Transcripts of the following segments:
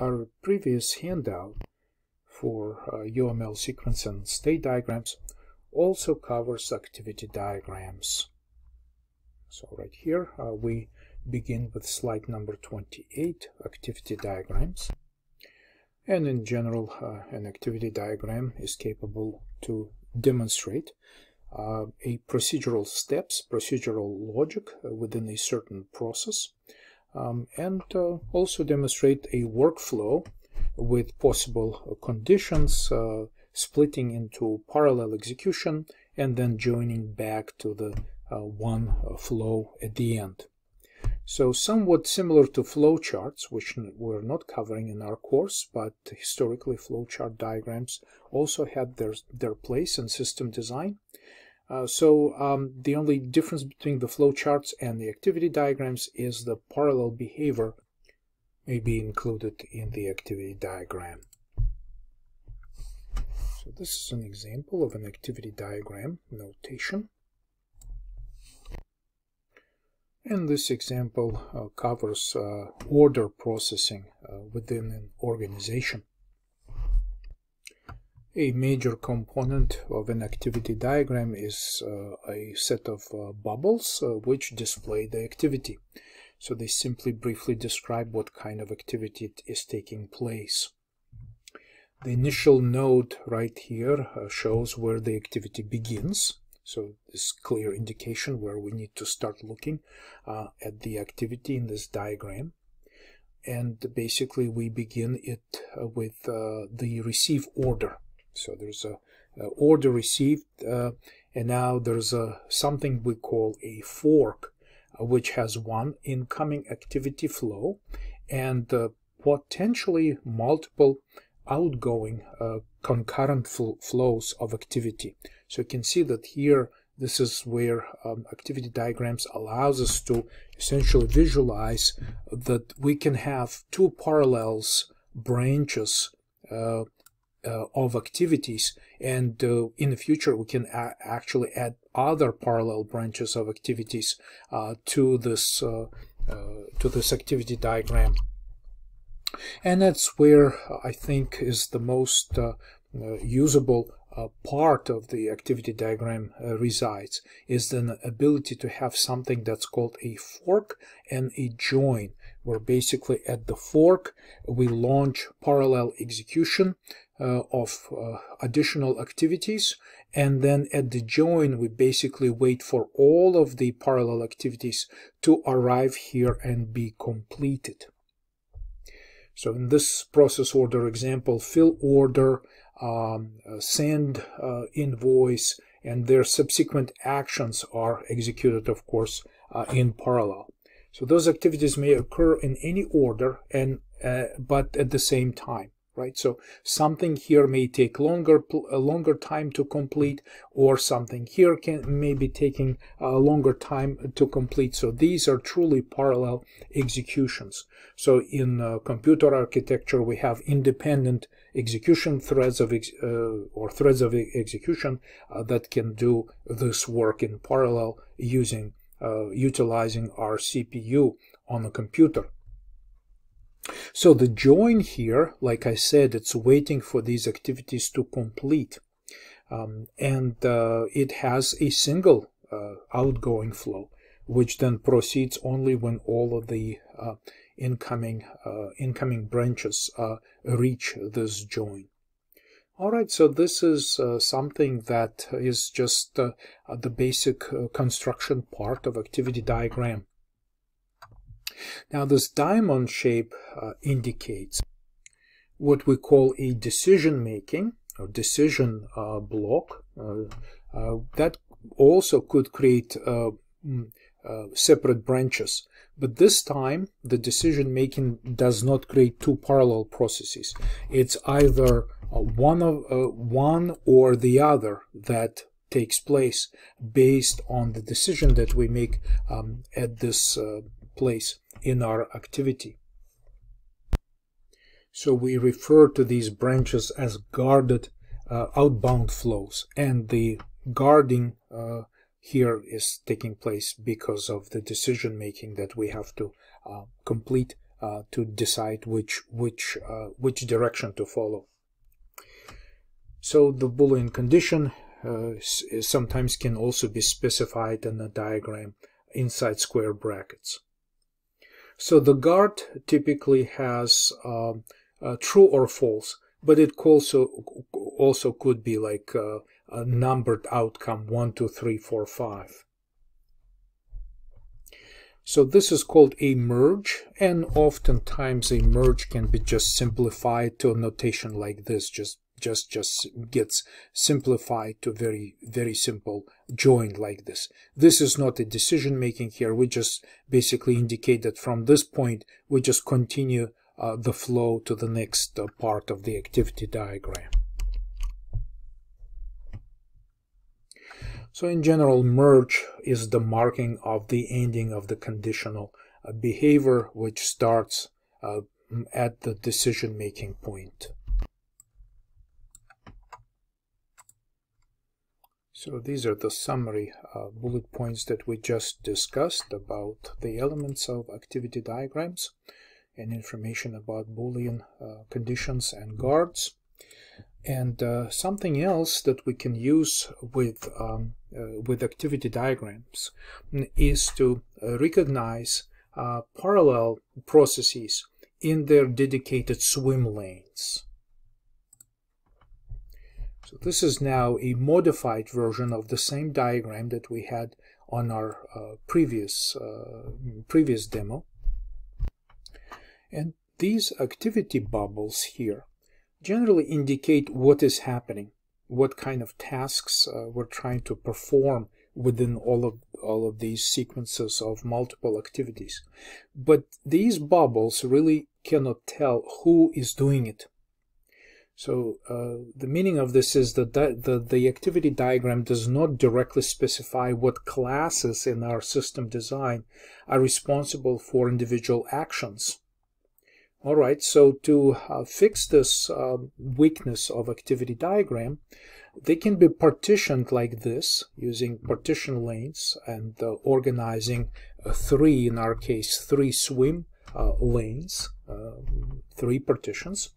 our previous handout for uh, UML sequence and state diagrams also covers activity diagrams. So right here uh, we begin with slide number 28, activity diagrams. And in general, uh, an activity diagram is capable to demonstrate uh, a procedural steps, procedural logic uh, within a certain process, um, and uh, also demonstrate a workflow with possible conditions, uh, splitting into parallel execution, and then joining back to the uh, one flow at the end. So somewhat similar to flowcharts, which we're not covering in our course, but historically flowchart diagrams also had their, their place in system design. Uh, so um, the only difference between the flowcharts and the activity diagrams is the parallel behavior may be included in the activity diagram. So this is an example of an activity diagram notation. And this example uh, covers uh, order processing uh, within an organization. A major component of an activity diagram is uh, a set of uh, bubbles uh, which display the activity. So they simply briefly describe what kind of activity is taking place. The initial node right here shows where the activity begins so this clear indication where we need to start looking uh, at the activity in this diagram. And basically we begin it uh, with uh, the receive order. So there's a, a order received uh, and now there's a something we call a fork uh, which has one incoming activity flow and uh, potentially multiple outgoing concurrent fl flows of activity. So you can see that here, this is where um, activity diagrams allows us to essentially visualize that we can have two parallels branches uh, uh, of activities and uh, in the future we can actually add other parallel branches of activities uh, to this uh, uh, to this activity diagram. And that's where I think is the most usable uh, part of the activity diagram uh, resides is the ability to have something that's called a fork and a join. Where basically at the fork. We launch parallel execution. uh, of uh, additional activities. And then at the join we basically wait for all of the parallel activities to arrive here and be completed. So in this process order example fill order um, uh, send uh, invoice, and their subsequent actions are executed, of course, uh, in parallel. So those activities may occur in any order, and but at the same time right? So something here may take longer a longer time to complete, or something here can may be taking a longer time to complete. So these are truly parallel executions. So in uh, computer architecture, we have independent execution threads of ex uh, or threads of execution uh, that can do this work in parallel using uh, utilizing our CPU on the computer. So the join here, like I said, it's waiting for these activities to complete. Um, and uh, it has a single uh, outgoing flow, which then proceeds only when all of the uh, incoming uh, incoming branches uh, reach this join. All right, so this is uh, something that is just the basic construction part of activity diagram. Now this diamond shape uh, indicates what we call a decision making or decision uh, block uh, uh that also could create uh, mm, uh, separate branches. But this time the decision making does not create two parallel processes. It's either one of one or the other that takes place based on the decision that we make um, at this place in our activity. So we refer to these branches as guarded uh, outbound flows and the guarding uh, here is taking place because of the decision making that we have to uh, complete uh, to decide which which uh, which direction to follow. So the Boolean condition uh, sometimes can also be specified in a diagram inside square brackets. So the guard typically has um, true or false, but it also also could be like uh, a numbered outcome one, two, three, four, five. So this is called a merge, and oftentimes a merge can be just simplified to a notation like this, just just just gets simplified to very very simple join like this. This is not a decision making here. We just basically indicate that from this point we just continue uh, the flow to the next uh, part of the activity diagram. So in general merge is the marking of the ending of the conditional uh, behavior which starts uh, at the decision making point So these are the summary uh, bullet points that we just discussed about the elements of activity diagrams and information about Boolean uh, conditions and guards. And uh, something else that we can use with, um, uh, with activity diagrams is to uh, recognize uh, parallel processes in their dedicated swim lanes. So this is now a modified version of the same diagram that we had on our uh, previous, uh, previous demo. And these activity bubbles here generally indicate what is happening, what kind of tasks uh, we're trying to perform within all of all of these sequences of multiple activities. But these bubbles really cannot tell who is doing it. So uh, the meaning of this is that the, the activity diagram does not directly specify what classes in our system design are responsible for individual actions. All right, so to uh, fix this uh, weakness of activity diagram, they can be partitioned like this using partition lanes and uh, organizing uh, three, in our case, three swim uh, lanes, three partitions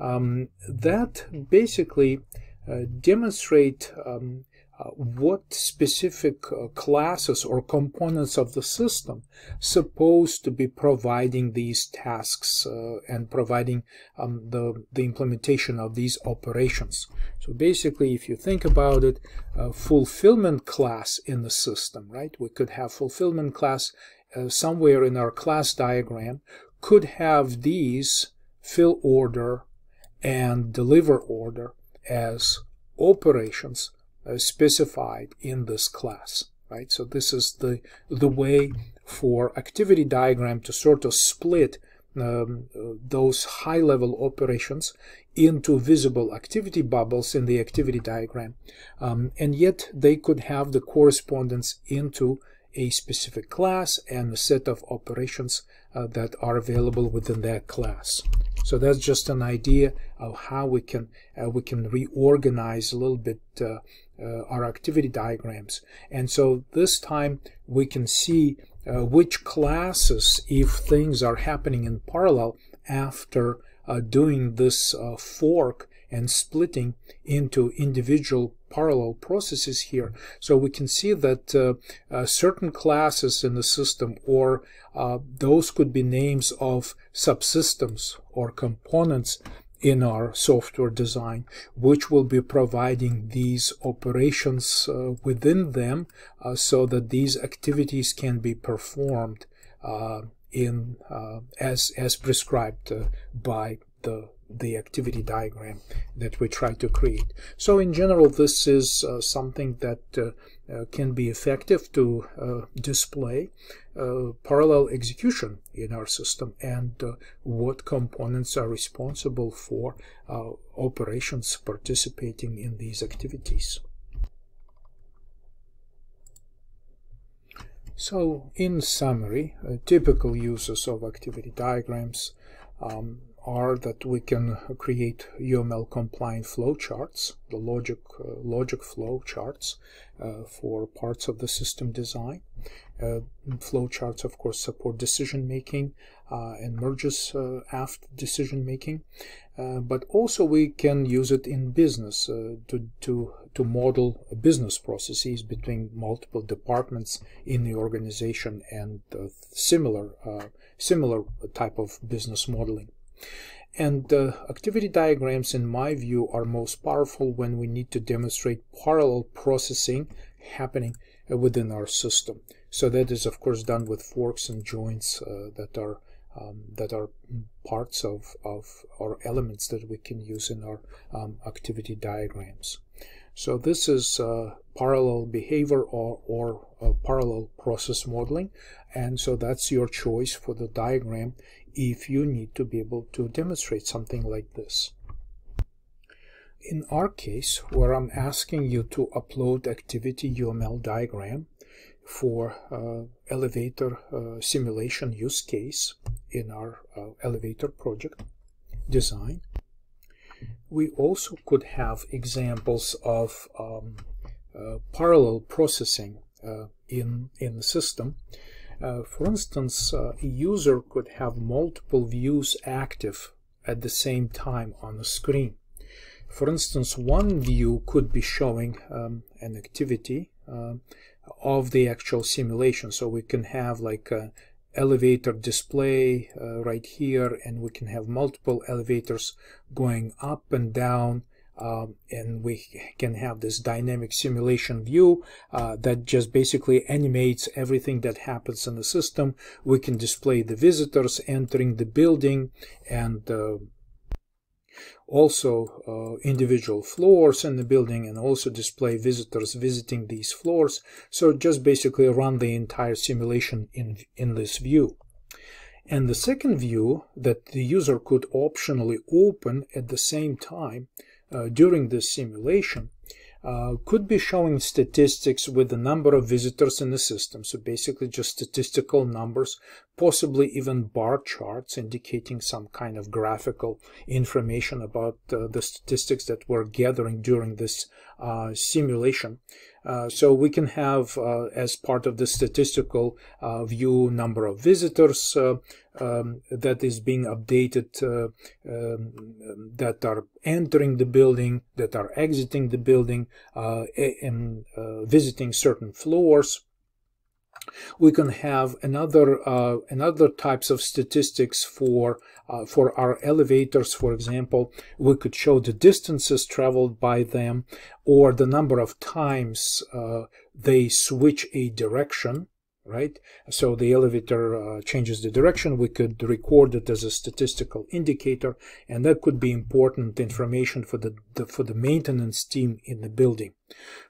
um, that basically uh, demonstrate um, uh, what specific uh, classes or components of the system supposed to be providing these tasks uh, and providing um, the, the implementation of these operations. So basically, if you think about it, a fulfillment class in the system, right? We could have fulfillment class uh, somewhere in our class diagram could have these fill order and deliver order as operations specified in this class right? So this is the the way for activity diagram to sort of split um, those high level operations into visible activity bubbles in the activity diagram. Um, and yet they could have the correspondence into a specific class and a set of operations uh, that are available within that class. So that's just an idea of how we can uh, we can reorganize a little bit uh, uh our activity diagrams. And so this time we can see uh, which classes, if things are happening in parallel after uh, doing this fork and splitting into individual parallel processes here. So we can see that uh, uh, certain classes in the system or uh, those could be names of subsystems or components in our software design, which will be providing these operations uh, within them uh, so that these activities can be performed uh, in as as prescribed by the the activity diagram that we try to create. So in general, this is uh, something that uh, uh, can be effective to uh, display uh, parallel execution in our system and what components are responsible for operations participating in these activities. So in summary, typical uses of activity diagrams um, are that we can create UML compliant flowcharts, the logic uh, logic flow charts uh, for parts of the system design. Uh, flowcharts, of course, support decision making uh, and merges uh, after decision making, uh, but also we can use it in business uh, to to to model business processes between multiple departments in the organization and similar similar type of business modeling. And uh, activity diagrams, in my view, are most powerful when we need to demonstrate parallel processing happening uh, within our system. So that is, of course, done with forks and joints uh, that are um, that are parts of, of or elements that we can use in our um, activity diagrams. So this is uh, parallel behavior or, or uh, parallel process modeling. And so that's your choice for the diagram if you need to be able to demonstrate something like this. In our case, where I'm asking you to upload activity UML diagram for uh, elevator uh, simulation use case in our uh, elevator project design, we also could have examples of um, uh, parallel processing uh, in, in the system for instance, uh, a user could have multiple views active at the same time on the screen. For instance, one view could be showing um, an activity uh, of the actual simulation. So we can have like a elevator display uh, right here and we can have multiple elevators going up and down um, and we can have this dynamic simulation view uh, that just basically animates everything that happens in the system. We can display the visitors entering the building and uh, also uh, individual floors in the building and also display visitors visiting these floors. So just basically run the entire simulation in, in this view. And the second view that the user could optionally open at the same time during this simulation uh, could be showing statistics with the number of visitors in the system. So basically just statistical numbers, possibly even bar charts indicating some kind of graphical information about uh, the statistics that we're gathering during this uh, simulation. Uh, so we can have uh, as part of the statistical uh, view number of visitors um, that is being updated um, that are entering the building, that are exiting the building, and visiting certain floors we can have another uh, another types of statistics for uh, for our elevators for example. We could show the distances traveled by them or the number of times uh, they switch a direction right? So the elevator uh, changes the direction. We could record it as a statistical indicator, and that could be important information for the, the, for the maintenance team in the building.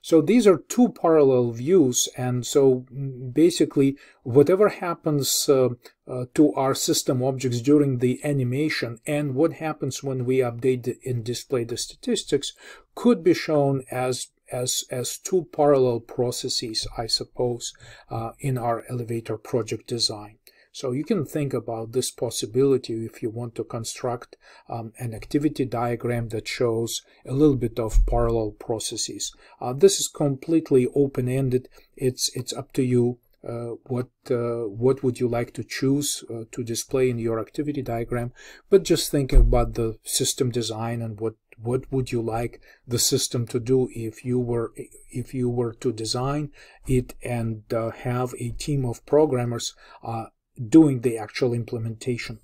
So these are two parallel views, and so mm, basically whatever happens uh, uh, to our system objects during the animation and what happens when we update and display the statistics could be shown as as, as two parallel processes, I suppose, uh, in our elevator project design. So you can think about this possibility if you want to construct um, an activity diagram that shows a little bit of parallel processes. Uh, this is completely open-ended. It's it's up to you. Uh, what uh, what would you like to choose uh, to display in your activity diagram? But just thinking about the system design and what what would you like the system to do if you were if you were to design it and uh, have a team of programmers uh, doing the actual implementation